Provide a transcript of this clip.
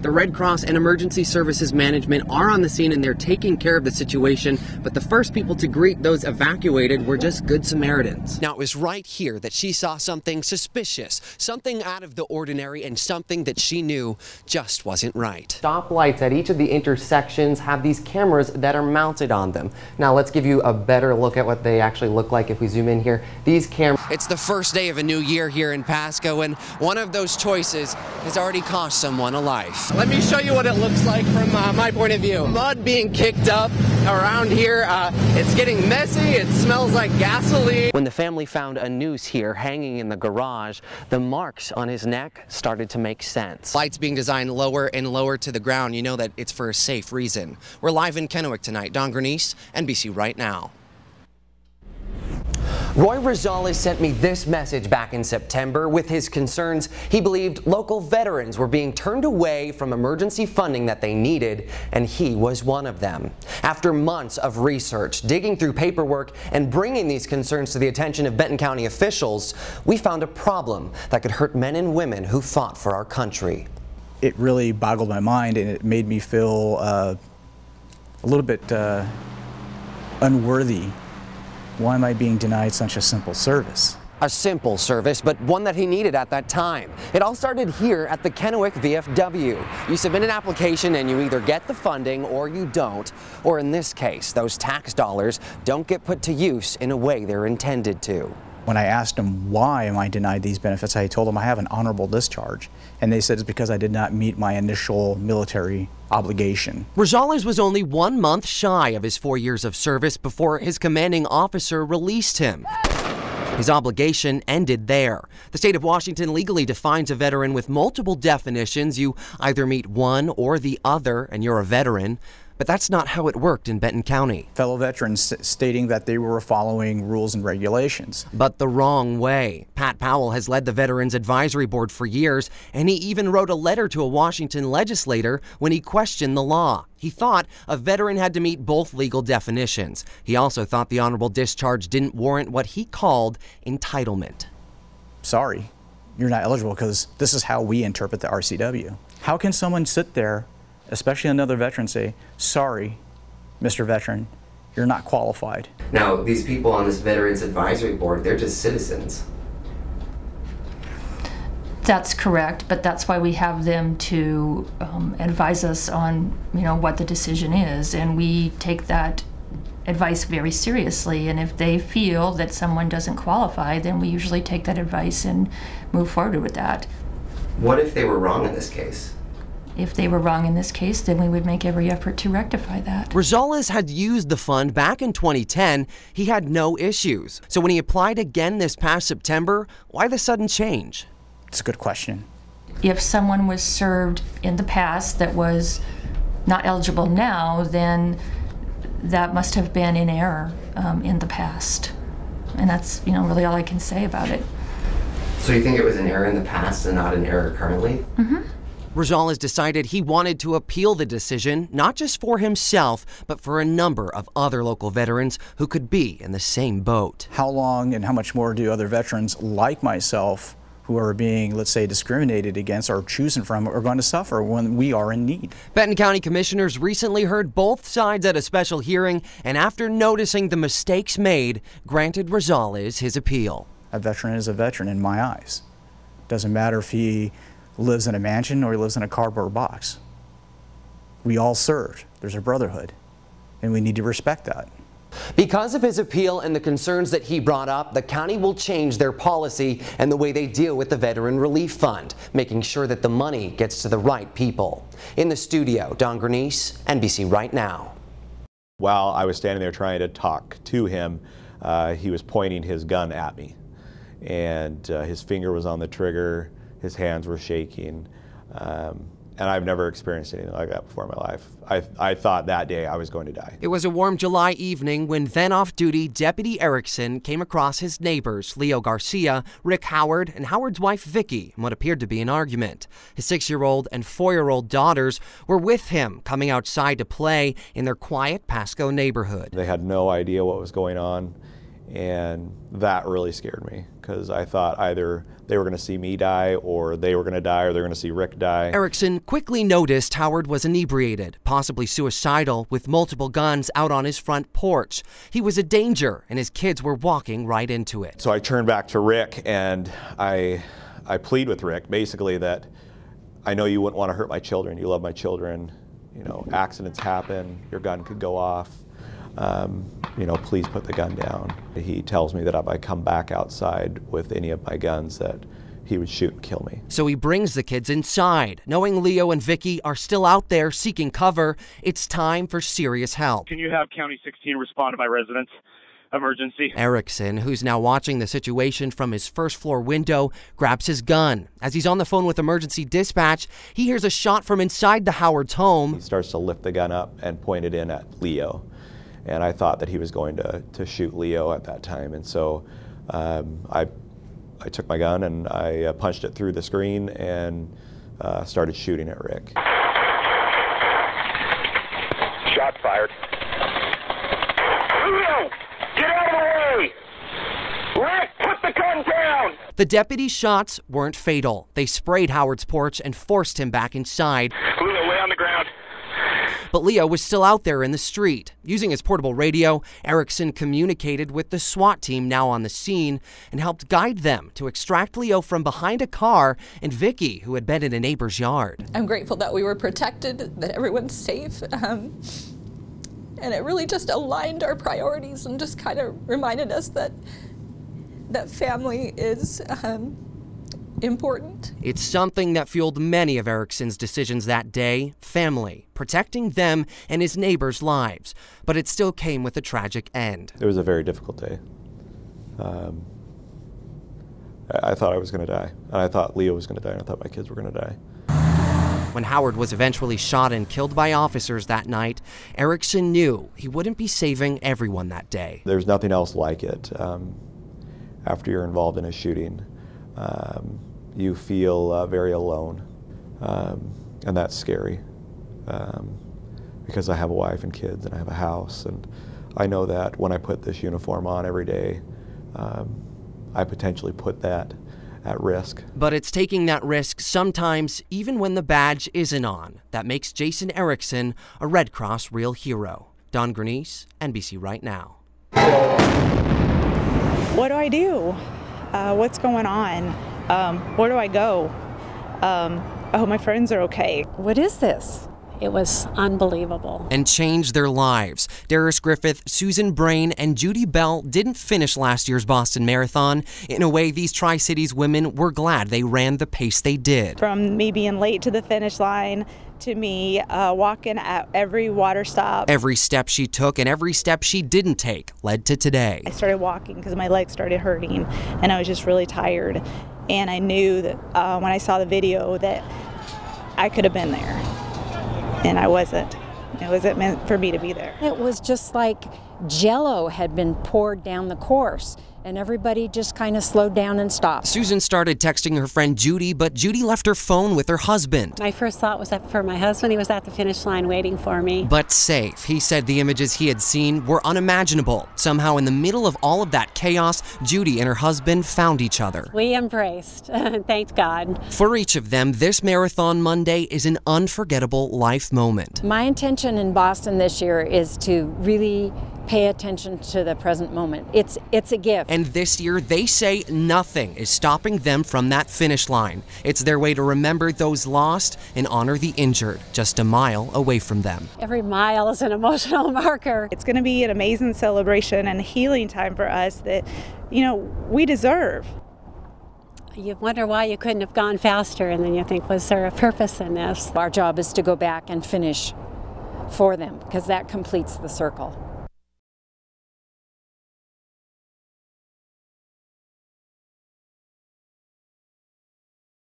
The Red Cross and Emergency Services Management are on the scene and they're taking care of the situation, but the first people to greet those evacuated were just Good Samaritans. Now, it was right here that she saw something suspicious, something out of the ordinary, and something that she knew just wasn't right. Stoplights at each of the intersections have these cameras that are mounted on them. Now, let's give you a better look at what they actually look like if we zoom in here. These cameras. It's the first day of a new year here in Pasco, and one of those choices has already cost someone a life. Let me show you what it looks like from uh, my point of view. Mud being kicked up around here. Uh, it's getting messy. It smells like gasoline. When the family found a noose here hanging in the garage, the marks on his neck started to make sense. Lights being designed lower and lower to the ground, you know that it's for a safe reason. We're live in Kennewick tonight. Don Granese, NBC Right Now. Roy Rosales sent me this message back in September with his concerns. He believed local veterans were being turned away from emergency funding that they needed, and he was one of them. After months of research, digging through paperwork, and bringing these concerns to the attention of Benton County officials, we found a problem that could hurt men and women who fought for our country. It really boggled my mind, and it made me feel uh, a little bit uh, unworthy why am I being denied such a simple service? A simple service, but one that he needed at that time. It all started here at the Kennewick VFW. You submit an application and you either get the funding or you don't. Or in this case, those tax dollars don't get put to use in a way they're intended to. When I asked them why am I denied these benefits, I told them I have an honorable discharge. And they said it's because I did not meet my initial military obligation. Rosales was only one month shy of his four years of service before his commanding officer released him. His obligation ended there. The state of Washington legally defines a veteran with multiple definitions. You either meet one or the other, and you're a veteran. But that's not how it worked in Benton County. Fellow veterans stating that they were following rules and regulations. But the wrong way. Pat Powell has led the Veterans Advisory Board for years, and he even wrote a letter to a Washington legislator when he questioned the law. He thought a veteran had to meet both legal definitions. He also thought the honorable discharge didn't warrant what he called entitlement. Sorry, you're not eligible because this is how we interpret the RCW. How can someone sit there especially another veteran, say, sorry, Mr. Veteran, you're not qualified. Now, these people on this Veterans Advisory Board, they're just citizens. That's correct, but that's why we have them to um, advise us on, you know, what the decision is, and we take that advice very seriously. And if they feel that someone doesn't qualify, then we usually take that advice and move forward with that. What if they were wrong in this case? If they were wrong in this case, then we would make every effort to rectify that. Rosales had used the fund back in 2010. He had no issues. So when he applied again this past September, why the sudden change? It's a good question. If someone was served in the past that was not eligible now, then that must have been in error um, in the past. And that's, you know, really all I can say about it. So you think it was an error in the past and not an error currently? Mm-hmm. Rosales decided he wanted to appeal the decision, not just for himself, but for a number of other local veterans who could be in the same boat. How long and how much more do other veterans like myself who are being, let's say, discriminated against or chosen from are going to suffer when we are in need. Benton County commissioners recently heard both sides at a special hearing and after noticing the mistakes made, granted Rosales his appeal. A veteran is a veteran in my eyes. Doesn't matter if he lives in a mansion or he lives in a cardboard box. We all served. There's a brotherhood, and we need to respect that. Because of his appeal and the concerns that he brought up, the county will change their policy and the way they deal with the Veteran Relief Fund, making sure that the money gets to the right people. In the studio, Don Granese, NBC Right Now. While I was standing there trying to talk to him, uh, he was pointing his gun at me, and uh, his finger was on the trigger his hands were shaking. Um, and I've never experienced anything like that before in my life. I, I thought that day I was going to die. It was a warm July evening when then off duty Deputy Erickson came across his neighbors, Leo Garcia, Rick Howard, and Howard's wife Vicky, in what appeared to be an argument. His six year old and four year old daughters were with him, coming outside to play in their quiet Pasco neighborhood. They had no idea what was going on And that really scared me because I thought either they were going to see me die or they were going to die or they're going to see Rick die. Erickson quickly noticed Howard was inebriated, possibly suicidal, with multiple guns out on his front porch. He was a danger and his kids were walking right into it. So I turned back to Rick and I, I plead with Rick basically that I know you wouldn't want to hurt my children. You love my children. You know, accidents happen, your gun could go off um, you know, please put the gun down. He tells me that if I come back outside with any of my guns, that he would shoot and kill me. So he brings the kids inside. Knowing Leo and Vicky are still out there seeking cover, it's time for serious help. Can you have County 16 respond to my residence? Emergency. Erickson, who's now watching the situation from his first floor window, grabs his gun. As he's on the phone with emergency dispatch, he hears a shot from inside the Howard's home. He starts to lift the gun up and point it in at Leo and I thought that he was going to, to shoot Leo at that time. And so um, I, I took my gun and I uh, punched it through the screen and uh, started shooting at Rick. Shot fired. Leo, get out of the way! Rick, put the gun down! The deputy's shots weren't fatal. They sprayed Howard's porch and forced him back inside. Leo, lay on the ground. But Leo was still out there in the street. Using his portable radio, Erickson communicated with the SWAT team now on the scene and helped guide them to extract Leo from behind a car and Vicky, who had been in a neighbor's yard. I'm grateful that we were protected, that everyone's safe. Um, and it really just aligned our priorities and just kind of reminded us that that family is um, important. It's something that fueled many of Erickson's decisions that day family, protecting them and his neighbors' lives. But it still came with a tragic end. It was a very difficult day. Um, I, I thought I was going to die, and I thought Leo was going to die, and I thought my kids were going to die. When Howard was eventually shot and killed by officers that night, Erickson knew he wouldn't be saving everyone that day. There's nothing else like it um, after you're involved in a shooting. Um, you feel uh, very alone, um, and that's scary um, because I have a wife and kids and I have a house, and I know that when I put this uniform on every day, um, I potentially put that at risk. But it's taking that risk sometimes, even when the badge isn't on, that makes Jason Erickson a Red Cross real hero. Don Granese, NBC Right Now. What do I do? Uh, what's going on? Um, where do I go? Um, I hope my friends are okay. What is this? It was unbelievable. And changed their lives. Darius Griffith, Susan Brain, and Judy Bell didn't finish last year's Boston Marathon. In a way, these Tri Cities women were glad they ran the pace they did. From me being late to the finish line to me uh, walking at every water stop. Every step she took and every step she didn't take led to today. I started walking because my legs started hurting and I was just really tired. And I knew that uh, when I saw the video that I could have been there. And I wasn't. It wasn't meant for me to be there. It was just like jello had been poured down the course and everybody just kind of slowed down and stopped. Susan started texting her friend Judy, but Judy left her phone with her husband. My first thought was that for my husband. He was at the finish line waiting for me. But safe. He said the images he had seen were unimaginable. Somehow, in the middle of all of that chaos, Judy and her husband found each other. We embraced. Thank God. For each of them, this Marathon Monday is an unforgettable life moment. My intention in Boston this year is to really pay attention to the present moment. It's it's a gift. And this year they say nothing is stopping them from that finish line. It's their way to remember those lost and honor the injured just a mile away from them. Every mile is an emotional marker. It's going to be an amazing celebration and healing time for us that you know we deserve. You wonder why you couldn't have gone faster and then you think was there a purpose in this? Our job is to go back and finish for them because that completes the circle.